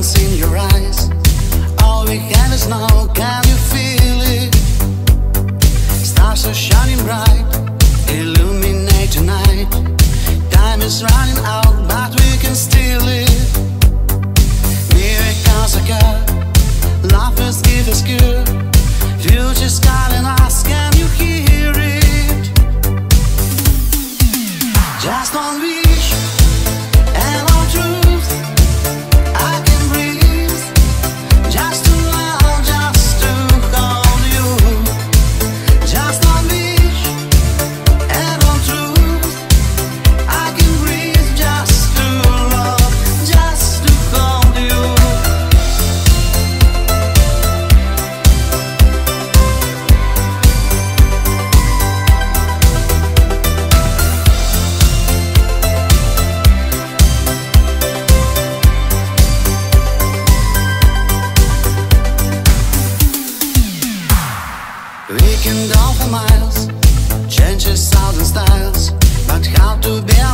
In your eyes. All we have is now. Can you feel it? Stars are shining bright, illuminate tonight. Time is running out, but we can still live. Miracles occur, give us good. Calling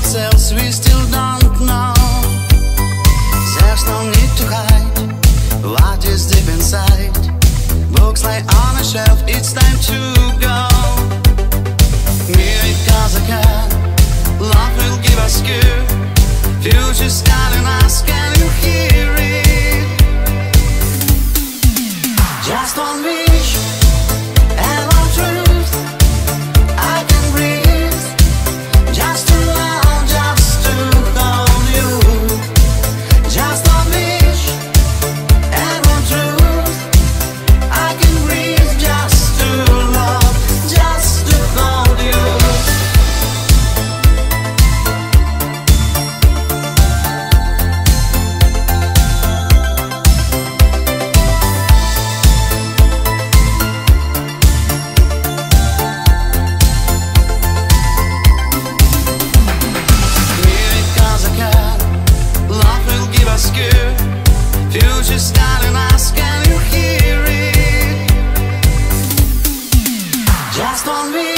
ourselves we still don't know. There's no need to hide what is deep inside. Books lie on a shelf, it's time to Just one wish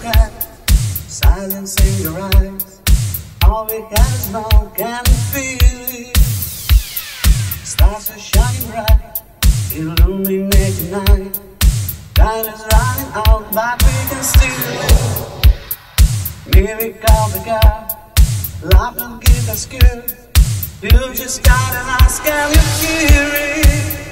sky, silence in your eyes. All we have is now, can feel it? Stars are shining bright, illuminating night. Time is running out, but we can still live. Miracle the God, love will give us good. You just gotta ask, can you hear it?